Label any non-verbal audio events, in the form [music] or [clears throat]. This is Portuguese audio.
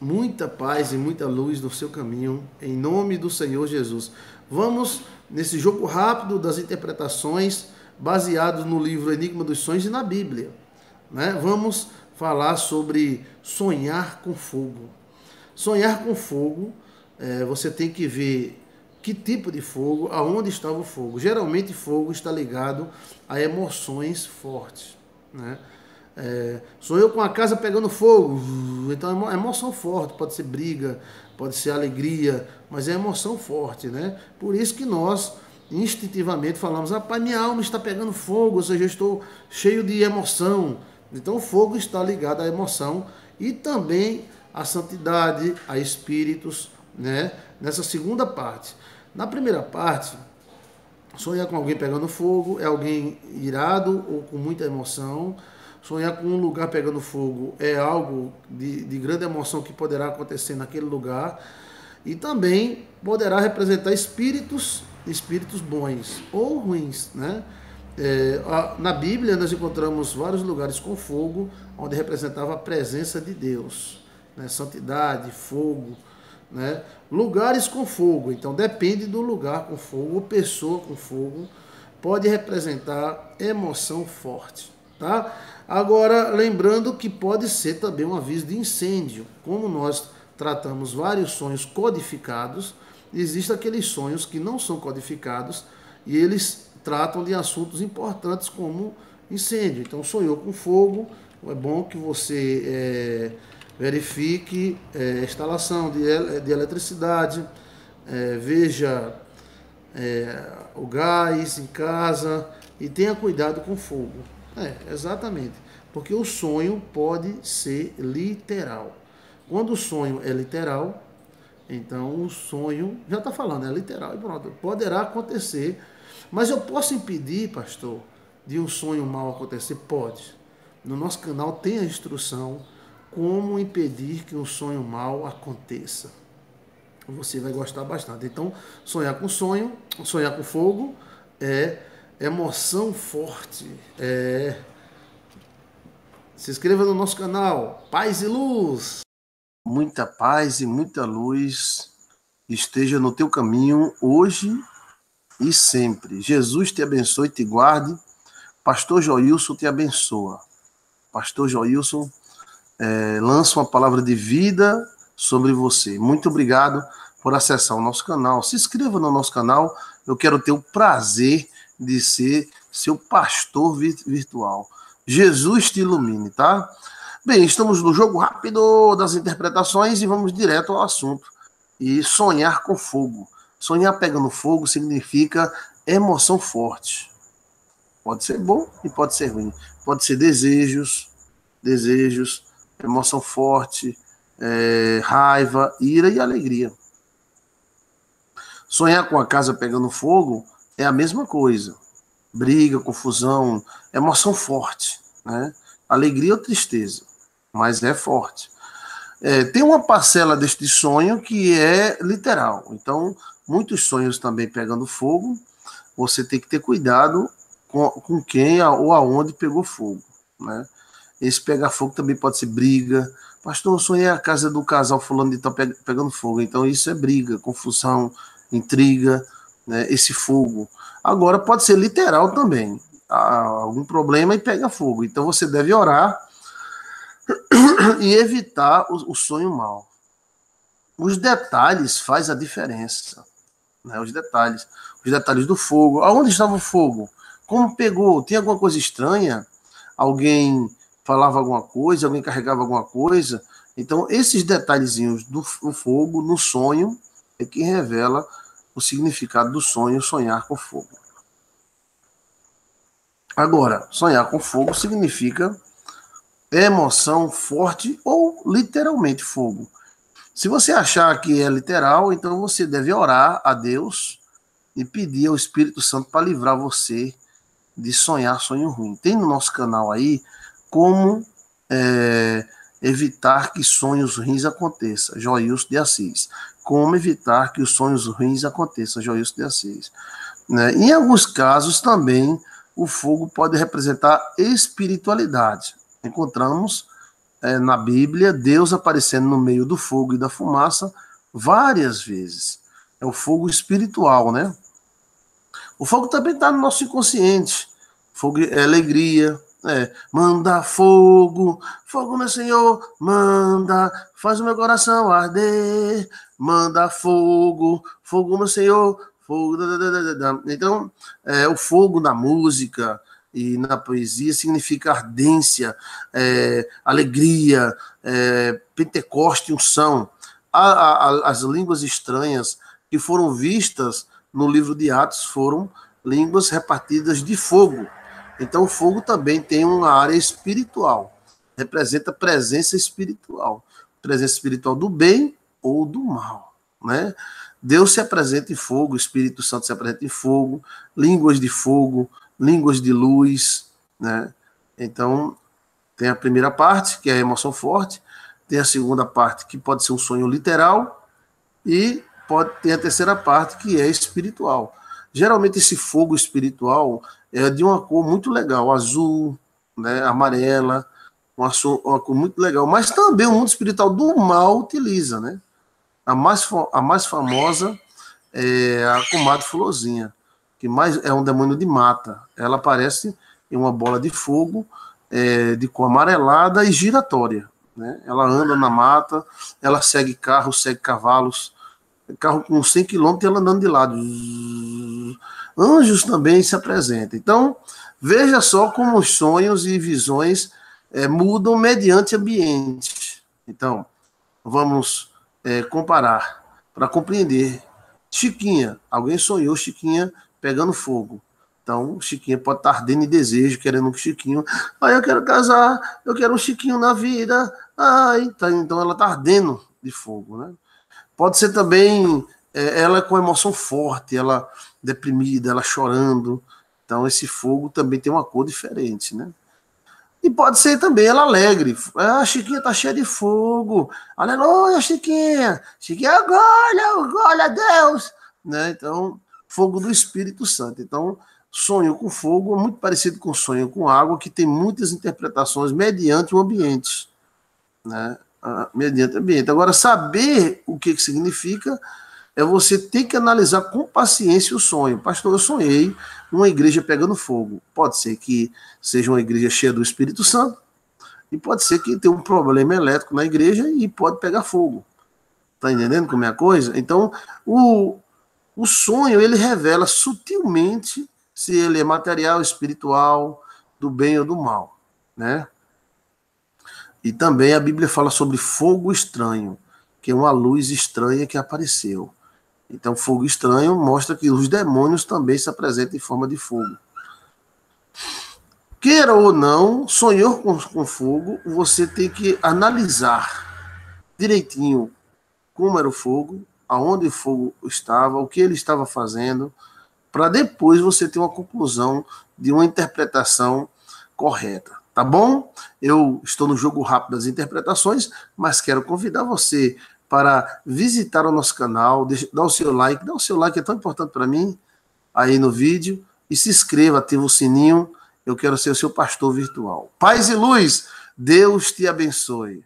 Muita paz e muita luz no seu caminho, em nome do Senhor Jesus. Vamos nesse jogo rápido das interpretações, baseado no livro Enigma dos Sonhos e na Bíblia. Né? Vamos falar sobre sonhar com fogo. Sonhar com fogo, é, você tem que ver que tipo de fogo, aonde estava o fogo. Geralmente, fogo está ligado a emoções fortes. Né? É, sou eu com a casa pegando fogo. Então é emoção forte, pode ser briga, pode ser alegria, mas é emoção forte, né? Por isso que nós instintivamente falamos: rapaz, minha alma está pegando fogo, ou seja, eu estou cheio de emoção. Então o fogo está ligado à emoção e também à santidade, a espíritos, né? Nessa segunda parte. Na primeira parte, sonhar com alguém pegando fogo é alguém irado ou com muita emoção Sonhar com um lugar pegando fogo é algo de, de grande emoção que poderá acontecer naquele lugar e também poderá representar espíritos, espíritos bons ou ruins, né? É, a, na Bíblia nós encontramos vários lugares com fogo, onde representava a presença de Deus, né? santidade, fogo, né? lugares com fogo. Então depende do lugar com fogo ou pessoa com fogo, pode representar emoção forte, tá? Agora, lembrando que pode ser também um aviso de incêndio. Como nós tratamos vários sonhos codificados, existem aqueles sonhos que não são codificados e eles tratam de assuntos importantes como incêndio. Então, sonhou com fogo, é bom que você é, verifique é, instalação de, de eletricidade, é, veja é, o gás em casa e tenha cuidado com fogo. É, exatamente. Porque o sonho pode ser literal. Quando o sonho é literal, então o sonho, já está falando, é literal e pronto, poderá acontecer. Mas eu posso impedir, pastor, de um sonho mal acontecer? Pode. No nosso canal tem a instrução como impedir que um sonho mal aconteça. Você vai gostar bastante. Então, sonhar com sonho, sonhar com fogo é emoção forte. É... Se inscreva no nosso canal, Paz e Luz. Muita paz e muita luz esteja no teu caminho hoje e sempre. Jesus te abençoe e te guarde. Pastor Joilson te abençoa. Pastor Joilson é, lança uma palavra de vida sobre você. Muito obrigado por acessar o nosso canal. Se inscreva no nosso canal. Eu quero ter o prazer de ser seu pastor virtual. Jesus te ilumine, tá? Bem, estamos no jogo rápido das interpretações e vamos direto ao assunto. E sonhar com fogo. Sonhar pegando fogo significa emoção forte. Pode ser bom e pode ser ruim. Pode ser desejos, desejos, emoção forte, é, raiva, ira e alegria. Sonhar com a casa pegando fogo é a mesma coisa. Briga, confusão, emoção forte, né? Alegria ou tristeza, mas é forte. É, tem uma parcela deste sonho que é literal. Então, muitos sonhos também pegando fogo, você tem que ter cuidado com, com quem ou aonde pegou fogo, né? Esse pegar fogo também pode ser briga. Pastor, eu sonhei a casa do casal fulano de tal pegando fogo. Então, isso é briga, confusão, intriga, né, esse fogo. Agora pode ser literal também. Há algum problema e pega fogo. Então você deve orar [clears throat] e evitar o, o sonho mal. Os detalhes faz a diferença. Né, os detalhes. Os detalhes do fogo. Aonde estava o fogo? Como pegou? Tem alguma coisa estranha? Alguém falava alguma coisa? Alguém carregava alguma coisa? Então, esses detalhezinhos do fogo no sonho é que revela o significado do sonho sonhar com fogo. Agora, sonhar com fogo significa emoção forte ou literalmente fogo. Se você achar que é literal, então você deve orar a Deus e pedir ao Espírito Santo para livrar você de sonhar sonho ruim. Tem no nosso canal aí como é, evitar que sonhos ruins aconteçam. Joilson de Assis como evitar que os sonhos ruins aconteçam, Joilson de Assis. Né? Em alguns casos também o fogo pode representar espiritualidade. Encontramos é, na Bíblia Deus aparecendo no meio do fogo e da fumaça várias vezes. É o fogo espiritual, né? O fogo também está no nosso inconsciente. Fogo é alegria, é, manda fogo, fogo, meu Senhor, manda, faz o meu coração arder, manda fogo, fogo, meu Senhor, fogo. Da, da, da, então, é, o fogo na música e na poesia significa ardência, é, alegria, é, Pentecoste, unção. A, a, as línguas estranhas que foram vistas no livro de Atos foram línguas repartidas de fogo então, o fogo também tem uma área espiritual, representa presença espiritual, presença espiritual do bem ou do mal, né? Deus se apresenta em fogo, o Espírito Santo se apresenta em fogo, línguas de fogo, línguas de luz, né? Então, tem a primeira parte, que é a emoção forte, tem a segunda parte, que pode ser um sonho literal, e pode ter a terceira parte, que é espiritual. Geralmente, esse fogo espiritual é de uma cor muito legal, azul, né, amarela, uma, uma cor muito legal. Mas também o mundo espiritual do mal utiliza, né? A mais, a mais famosa é a comadre Florzinha, que mais é um demônio de mata. Ela aparece em uma bola de fogo é, de cor amarelada e giratória. Né? Ela anda na mata, ela segue carros, segue cavalos, carro com 100 km e ela andando de lado anjos também se apresentam. Então, veja só como os sonhos e visões é, mudam mediante ambiente. Então, vamos é, comparar para compreender. Chiquinha, alguém sonhou Chiquinha pegando fogo. Então, Chiquinha pode estar ardendo em desejo, querendo um Chiquinho. Ah, eu quero casar, eu quero um Chiquinho na vida. Ah, então, então ela está ardendo de fogo, né? Pode ser também é, ela com emoção forte, ela deprimida, ela chorando. Então esse fogo também tem uma cor diferente, né? E pode ser também ela alegre. Ah, a Chiquinha tá cheia de fogo. Aleluia, Chiquinha. Chiquinha, glória, glória a Deus. Né? Então, fogo do Espírito Santo. Então, sonho com fogo é muito parecido com sonho com água, que tem muitas interpretações mediante o ambiente. Né? Ah, mediante ambiente. Agora, saber o que, que significa é você ter que analisar com paciência o sonho. Pastor, eu sonhei uma igreja pegando fogo. Pode ser que seja uma igreja cheia do Espírito Santo, e pode ser que tenha um problema elétrico na igreja e pode pegar fogo. Tá entendendo como é a coisa? Então, o, o sonho, ele revela sutilmente se ele é material, espiritual, do bem ou do mal, né? E também a Bíblia fala sobre fogo estranho, que é uma luz estranha que apareceu. Então, fogo estranho mostra que os demônios também se apresentam em forma de fogo. Queira ou não, sonhou com, com fogo, você tem que analisar direitinho como era o fogo, aonde o fogo estava, o que ele estava fazendo, para depois você ter uma conclusão de uma interpretação correta. Tá bom? Eu estou no jogo rápido das interpretações, mas quero convidar você para visitar o nosso canal, dar o seu like, dar o seu like é tão importante para mim aí no vídeo e se inscreva, ativa o sininho. Eu quero ser o seu pastor virtual. Paz e luz, Deus te abençoe.